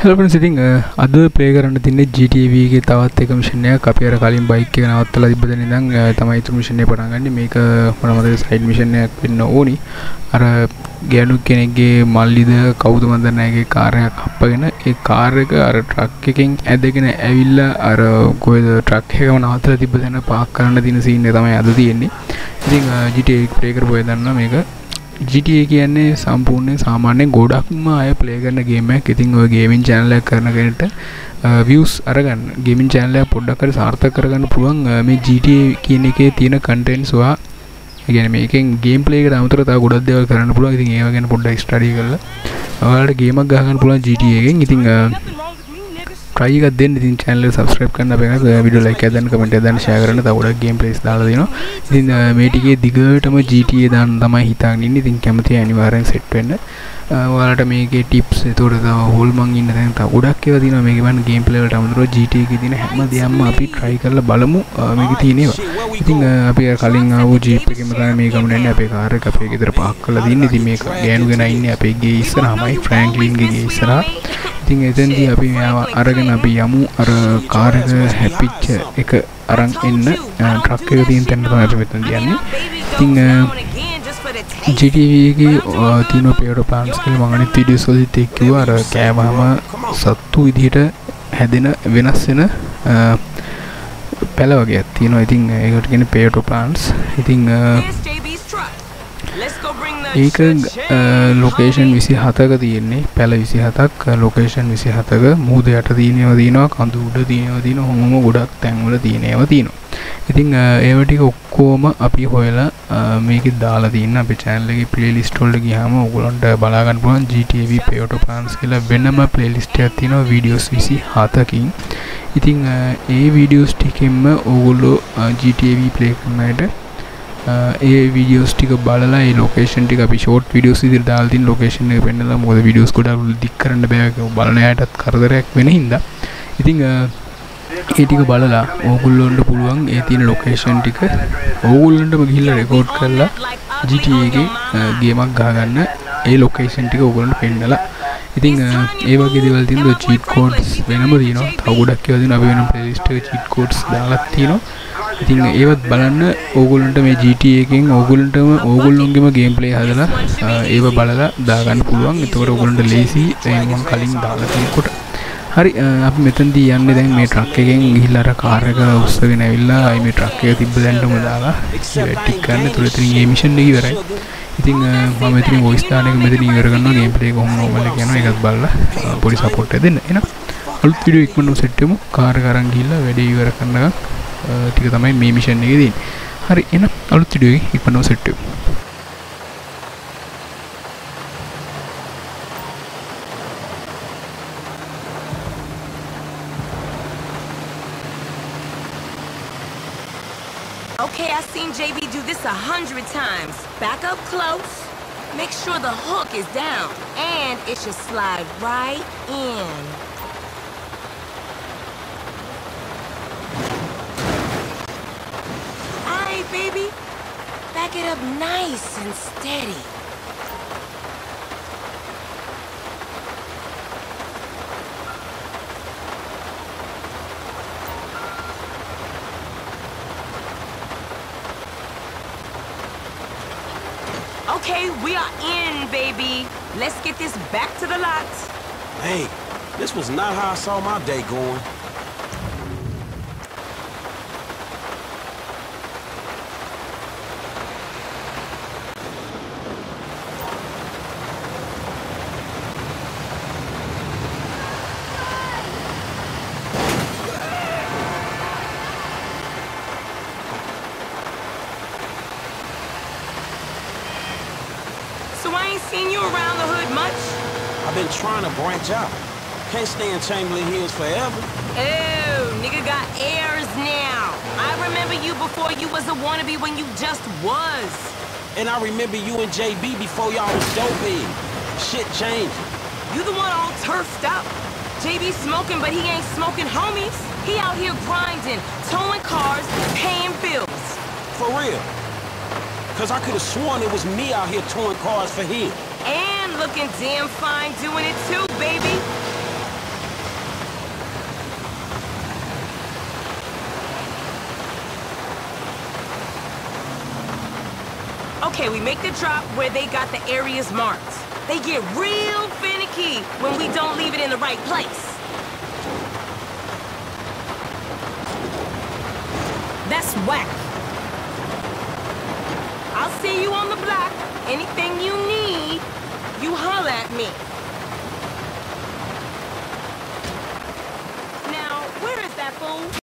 හැලපන සිතින් අද ප්ලේ කරන්න තින්නේ GTVගේ තවත් එක මිෂණය අපිර කලින් බයික් එක නවත්තල තිබද නිදං තමයි තු මිෂණය පටන්ගන්න මේක මනමද සයිඩ් මිෂණයක් වෙන්න ඕනි. අර ගැනු කෙනෙක්ගේ මල්ලිද කෞුද මන්දන්නගේ කාරයක් අපගෙන ඒ කාර්යක අර ට්‍රක් එකෙන් ඇදගෙන ඇවිල්ල අර කොයද ට්‍රක් එකම නවතල තිබ දෙන පාක් කරන්න තින සින්න තමයි අද තියෙන්නේ. ඉතින් ජිට ප්‍රේකර පොය දන්න මේක. GTA කියන්නේ සම්පූර්ණය සාමාන්‍යෙන් ගොඩක්ම අය ප්ලේ කරන ගේමයක් ඉතින් ඔය ගේමින් චැනලයක් කරනගෙනට වියස් අරගන්න. ගේමින් චැනලය පොඩ්ඩක්කට සාර්ථක කරගන්න පුළුවන්. මේ GTA කියන එකේ තියෙන කන්ටෙන්ස්වා ගැන මේකෙන් ගේම් පලේක අමතර තා ගොඩක් දෙවල් කරන්න පුළුවන්. ඉතින් ඒ ගැන පොඩ්ඩක් ස්ටඩි කරලා ඔයාලට ගේමක් ගහගන්න පුළුවන් GTA එකෙන්. ඉතින් ට්‍රයික දෙන්න. ඉතින් චැනල සබස්ක්‍රයිබ් කරන්න අප විඩියෝ ලයික් හදන්න කමෙන්ට් හදන්න ෂෙයා කරන්න. තව ගොඩක් ගේම් ප්ලේස් දාලා දෙනවා. ඉතින් මේ ටිකේ දිගටම GTA දාන්න තමයි හිතාගෙන ඉන්නේ. ඉතින් කැමති අනිවාර්යෙන් සෙට් වෙන්න. ඔයාලට මේකේ ටිප්ස් එතකොට තව හෝල් මං ඉන්න තැන් තව ගොඩක් ඒවා තියෙනවා. මේකේ බලන්න ගේම් ප්ලේ වලට අමතරව GTA එකේ තියෙන හැම දෙයක්ම අපි try කරලා බලමු. මේකේ තියෙනවා ඉතින් අපි කලින් ආපු ජීප් එකෙම තමයි මේ ගමන යන්නේ. අපේ කාර් එක අපේ ගෙදර පාක් කරලා තින්නේ ඉතින් මේක ගෑනු ගෙන ඉන්නේ. අපේ ගේ ඉස්සරහමයි. ෆ්‍රැන්ක්ලින්ගේ ගේ ඉස්සරහා. ඉතින් එතැන්දී අපි මෙයාව අරගෙන අපි යමු. අර කාරක හැපිච්ච එක අරන් එන්න. ට්‍රක් එක තියන් තැන්න තම අපි මෙතන යන්නේ ඉතිං ජිටවගේ තින පේට පාන්ස්කල් මගන තිඩිය සොදි එක්කිව අර කෑමහම සත්තු විදිහට හැදෙන වෙනස් වෙන පැල වගේ තියෙනවා. ඉතින් ඒකට ගෙන පේටෝ ප්ලාන්ස් ඉතිං ඒක ලොකේෂන් විසි හතක තියෙන්නේ. පැල විසි හතක් ලොකේෂන් විසි හතක මුහද යට තියනව තිනවා කඳු උඩ තියෙනව තින හොම ගොඩක් තැන්වල තියෙනව තිනවා ඉතිං ඒවටික ඔක්කෝම අපි හොයලා මේක දාලා තින්න අපි චෑන්ලගේ පලේලිස්ටෝල්ට ගහම ඔගුලොන්ට බලාගන්න පුුවන් GTV පේෝට ප්ලාන්ස් කියලා වෙන්නම පලේලිස්ට ඇතින වීඩියෝස් විසි හතකින් ඉතිං ඒ වීඩියෝස් ටිකෙන්ම ඔගුල්ලෝ GTV ප්ලේ කරනයට ඒ විඩියෝස් ටික බලලා ලෝකේෂන් ටික අපි ෂෝට් විඩියෝස් ඉදිරි දාල්තින් ලෝකේෂන් එක පෙන්නලා මොකද විඩියෝස් ගොඩක් දික් කරන්න බෑ. බලනයටත් කරදරයක් වෙන හින්දා. ඉතින් ඒ ටික බලලා ඕගුල්ලොන්ට පුළුවන් ඒ තියෙන ලොකේෂන් ටික ඕගුල්ලන්ටම ගිහිල්ලා රෙකෝඩ් කරලා GTA එකේ ගේමක් ගහගන්න. ඒ ලොකේෂන් ටික ඕගොල්ලන්ට පෙන්නලා. ඉතින් ඒ වගේ දේවල් තියෙනවා. චීට් කෝඩ්ස් වෙනම තියෙනවා. තව ගොඩක් ඒවා තියෙනවා. අපි වෙනම ප්ලේලිස්ට් එකේ චීට් කෝඩ්ස් දාලා තියෙනවා. ඉතින් ඒවත් බලන්න ඕගුලන්ට මේ GT එකෙන් ඕගුලන්ටම ඕගුල්ලුන්ගේම ගේම් ප්ලේ හදලා ඒව බලලා දාගන්න පුළුවන්. එතකොට ඕගුලන්ට ලේසි මම කලින් දාලා තියෙනකොට. හරි අපි මෙතනදී යන්නේ දැන් මේ ට්‍රක් එකෙන්. ගිහිල්ලා අර කාර් එක උස්සගෙන ඇවිල්ලා ආයි මේ ට්‍රක් එක තිබ්බ දැන්නම දාලා ටික් කරන්න තුල ඉතින් මේ මිෂන් එක ඉවරයි. ඉතින් මම මෙතනින් වොයිස් දාන එක මෙතනින් ඉවර කරනවා. ගේම් ප්ලේ කොහොම නෝමල් එක යනවා ඒකත් බලලා පොඩි සපෝට් එක දෙන්න. එහෙනම් අලුත් වීඩියෝ ඉක්මනටම සෙට් වෙමු. කාර් එක අරන් ගිහිල්ලා වැඩේ ඉවර කරනකම් ටික තමයි මේ මිෂන් එක දෙන්නේ හරි එන අලුත් වීඩියෝ එක ඉක්මනටම සෙට් වෙමු Okay, I've seen JB do this a hundred times. Back up close. Make sure the hook is down. And it should slide right in. Back it up nice and steady. Okay, we are in, baby. Let's get this back to the lot. Hey, this was not how I saw my day going. So I ain't seen you around the hood much? I've been trying to branch out. Can't stay in Chamberlain Hills forever. Oh, nigga got airs now. I remember you before you was a wannabe when you just was. And I remember you and JB before y'all was big. Shit changed. You the one all turfed up. JB smoking, but he ain't smoking homies. He out here grinding, towing cars, paying bills. For real. Because I could have sworn it was me out here towing cars for him. And looking damn fine doing it too, baby. Okay, we make the drop where they got the areas marked. They get real finicky when we don't leave it in the right place. That's whack. Anything you need, you holler at me. Now, where is that fool?